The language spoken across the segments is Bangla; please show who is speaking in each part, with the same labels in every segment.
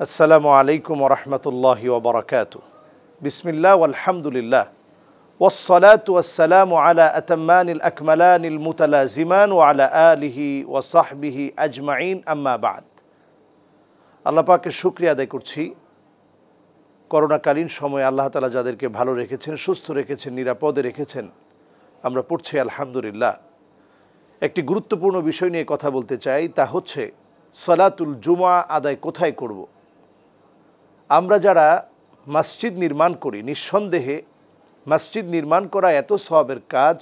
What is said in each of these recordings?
Speaker 1: আসসালামু আলাইকুম রহমতুল্লাহ ওবরাকাত বিসমিল্লাহ আলহামদুলিল্লাহ والصلاة والسلام على أتمان الأكملان المتلازمان وعلى آله وصحبه أجمعين أما بعد আল্লাহ পাকের শুক্রিয়া আদায় করছি করোনাকালীন সময়ে আল্লাহ তালা যাদেরকে ভালো রেখেছেন সুস্থ রেখেছেন নিরাপদে রেখেছেন আমরা পড়ছি আলহামদুলিল্লাহ একটি গুরুত্বপূর্ণ বিষয় নিয়ে কথা বলতে চাই তা হচ্ছে সলাতুল জুমা আদায় কোথায় করব। আমরা যারা মসজিদ নির্মাণ করি, নিঃসন্দেহে মসজিদ নির্মাণ করা এত সবের কাজ,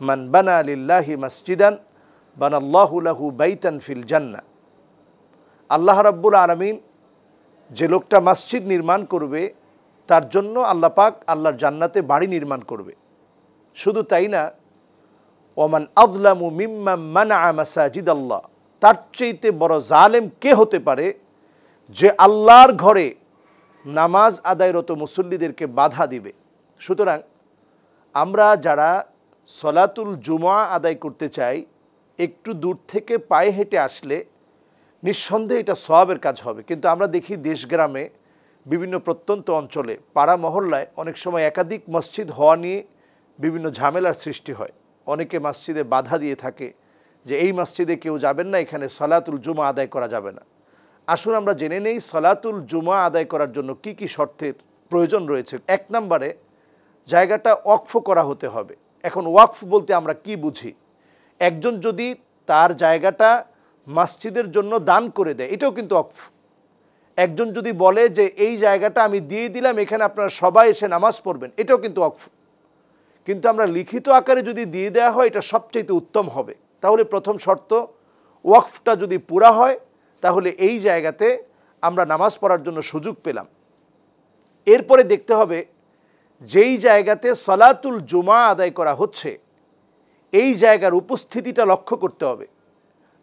Speaker 1: মান বানা আলিল্লাহি মসজিদান বানাল্লাহুলাহু বাইতান ফিল জান্না আল্লাহ রাব্বুল আলমিন যে লোকটা মসজিদ নির্মাণ করবে, তার জন্য আল্লাহ পাক আল্লাহর জান্নাতে বাড়ি নির্মাণ করবে। শুধু তাই না, ওমান আদলামু মিম্মা মানা মাসাজিদ আল্লাহ তার চেয়েতে বড় জালেম কে হতে পারে? যে আল্লাহর ঘরে নামাজ আদায়রত মুসল্লিদেরকে বাধা দিবে। সুতরাং আমরা যারা সলাতুল জুমা আদায় করতে চাই, একটু দূর থেকে পায়ে হেঁটে আসলে নিঃসন্দেহে এটা সবের কাজ হবে। কিন্তু আমরা দেখি দেশগ্রামে বিভিন্ন প্রত্যন্ত অঞ্চলে, পাড়া মহল্লায় অনেক সময় একাধিক মসজিদ হওয়া নিয়ে বিভিন্ন ঝামেলার সৃষ্টি হয়। অনেকে মসজিদে বাধা দিয়ে থাকে যে, এই মসজিদে কেউ যাবেন না, এখানে সলাতুল জুমা আদায় করা যাবে না। আসুন আমরা জেনে নেই সলাতুল জুমা আদায় করার জন্য কি কি শর্তের প্রয়োজন রয়েছে। এক নম্বরে, জায়গাটা ওয়াকফ করা হতে হবে। এখন ওয়াকফ বলতে আমরা কি বুঝি? একজন যদি তার জায়গাটা মসজিদের জন্য দান করে দেয়, এটাও কিন্তু ওয়াকফ। একজন যদি বলে যে, এই জায়গাটা আমি দিয়ে দিলাম, এখানে আপনারা সবাই এসে নামাজ পড়বেন এটাও কিন্তু ওয়াকফ। কিন্তু আমরা লিখিত আকারে যদি দিয়ে দেওয়া হয়, এটা সবচেয়ে উত্তম হবে। তাহলে প্রথম শর্ত, ওয়াকফটা যদি পুরা হয় তাহলে এই জায়গাতে আমরা নামাজ পড়ার জন্য সুযোগ পেলাম। এরপরে দেখতে হবে যেই জায়গাতে সলাতুল জুমা আদায় করা হচ্ছে, এই জায়গার উপস্থিতিটা লক্ষ্য করতে হবে।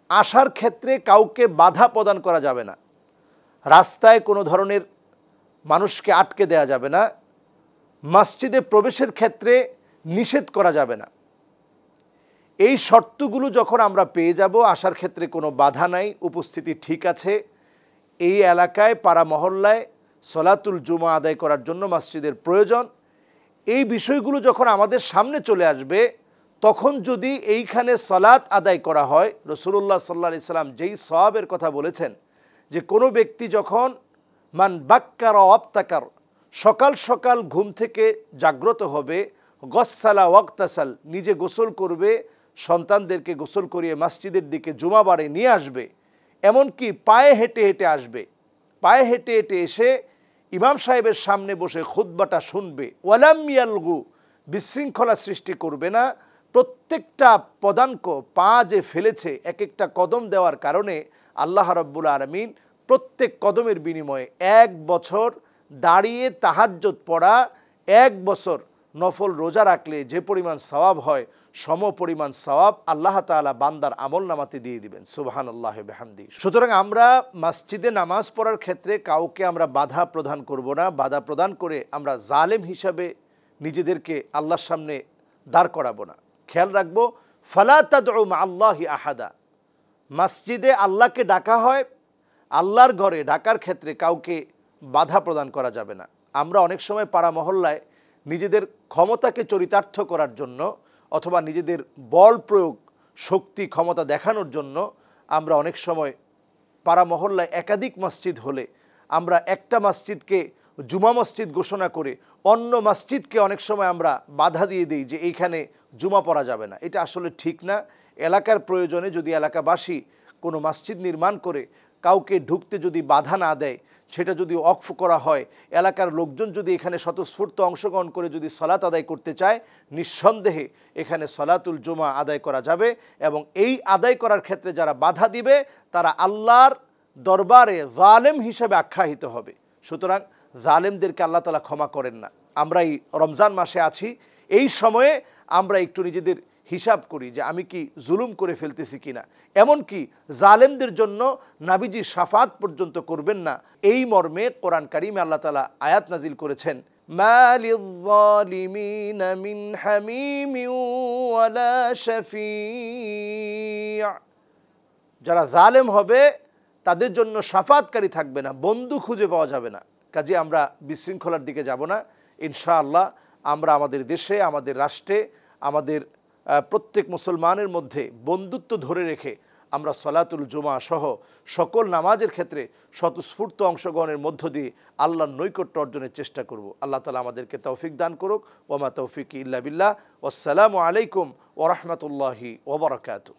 Speaker 1: আসার ক্ষেত্রে কাউকে বাধা প্রদান করা যাবে না। রাস্তায় কোনো ধরনের মানুষকে আটকে দেয়া যাবে না। মসজিদে প্রবেশের ক্ষেত্রে নিষেধ করা যাবে না। এই শর্তগুলো যখন আমরা পেয়ে যাব, আসার ক্ষেত্রে কোনো বাধা নাই, উপস্থিতি ঠিক আছে। এই এলাকায়, পাড়া মহল্লায় সলাতুল জুমা আদায় করার জন্য মসজিদের প্রয়োজন। এই বিষয়গুলো যখন আমাদের সামনে চলে আসবে, তখন যদি এইখানে সলাৎ আদায় করা হয় রসুল্লাহ সাল্লা ইসলাম যেই সবাবের কথা বলেছেন, যে কোনো ব্যক্তি যখন মান বাক্কার অপ্তাকার সকাল সকাল ঘুম থেকে জাগ্রত হবে গসালা ওয়াক্তাসাল, নিজে গোসল করবে সন্তানদেরকে গোসল করিয়ে মসজিদের দিকে জুমাবারে নিয়ে আসবে, এমনকি পায়ে হেঁটে হেঁটে আসবে। পায়ে হেঁটে হেঁটে এসে ইমাম সাহেবের সামনে বসে খুদ্বাটা শুনবে। ওয়ালামিয়ালগু বিশৃঙ্খলা সৃষ্টি করবে না। প্রত্যেকটা পদাঙ্ক পা যে ফেলেছে এক একটা কদম দেওয়ার কারণে আল্লাহ রব্বুল আলমিন প্রত্যেক কদমের বিনিময়ে এক বছর দাঁড়িয়ে তাহাজ্জত পড়া, এক বছর নফল রোজা রাখলে যে পরিমাণ সওয়াব হয়, সম পরিমাণ সওয়াব আল্লাহ তালা বান্দার আমল নামাতে দিয়ে দিবেন। সুবাহান আল্লাহ বেহামদি। সুতরাং আমরা মসজিদে নামাজ পড়ার ক্ষেত্রে কাউকে আমরা বাধা প্রদান করব না। বাধা প্রদান করে আমরা জালেম হিসাবে নিজেদেরকে আল্লাহর সামনে দাঁড় করাবো না। খেয়াল রাখব ফালাতাদম আল্লাহি আহাদা। মসজিদে আল্লাহকে ডাকা হয়, আল্লাহর ঘরে ডাকার ক্ষেত্রে কাউকে বাধা প্রদান করা যাবে না। আমরা অনেক সময় পাড়া মহল্লায় নিজেদের ক্ষমতাকে চরিতার্থ করার জন্য অথবা নিজেদের বল প্রয়োগ শক্তি ক্ষমতা দেখানোর জন্য আমরা অনেক সময় পাড়া মহল্লায় একাধিক মসজিদ হলে আমরা একটা মসজিদকে জুমা মসজিদ ঘোষণা করে অন্য মসজিদকে অনেক সময় আমরা বাধা দিয়ে দিই যে এইখানে জুমা পড়া যাবে না। এটা আসলে ঠিক না। এলাকার প্রয়োজনে যদি এলাকাবাসী কোনো মসজিদ নির্মাণ করে, কাউকে ঢুকতে যদি বাধা না দেয় সেটা যদি অক্ফ করা হয়, এলাকার লোকজন যদি এখানে স্বতঃস্ফূর্ত অংশগ্রহণ করে যদি সলাত আদায় করতে চায়, নিঃসন্দেহে এখানে সলাতুল জুমা আদায় করা যাবে এবং এই আদায় করার ক্ষেত্রে যারা বাধা দিবে, তারা আল্লাহর দরবারে জালেম হিসেবে আখ্যায়িত হবে। সুতরাং জালেমদেরকে আল্লাহ তালা ক্ষমা করেন না। আমরা এই রমজান মাসে আছি। এই সময়ে আমরা একটু নিজেদের হিসাব করি যে আমি কি জুলুম করে ফেলতেছি কিনা। এমনকি জালেমদের জন্য নাবিজি সাফাত পর্যন্ত করবেন না। এই মর্মে কোরআন কারিমে আল্লাহ তালা আয়াত নাজিল করেছেন যারা জালেম হবে, তাদের জন্য সাফাতকারী থাকবে না বন্ধু খুঁজে পাওয়া যাবে না। কাজে আমরা বিশৃঙ্খলার দিকে যাব না। ইনশাআল্লাহ আমরা আমাদের দেশে, আমাদের রাষ্ট্রে, আমাদের প্রত্যেক মুসলমানের মধ্যে বন্ধুত্ব ধরে রেখে আমরা সলাতুল জুমা সহ সকল নামাজের ক্ষেত্রে স্বতঃস্ফূর্ত অংশগ্রহণের মধ্য দিয়ে আল্লাহর নৈকট্য অর্জনের চেষ্টা করব। আল্লাহ তালা আমাদেরকে তৌফিক দান করুক। ওমা তৌফিক ইল্লা বিল্লাহ। আসসালামু আলাইকুম ওরহমতুল্লাহি ওবরাকাতু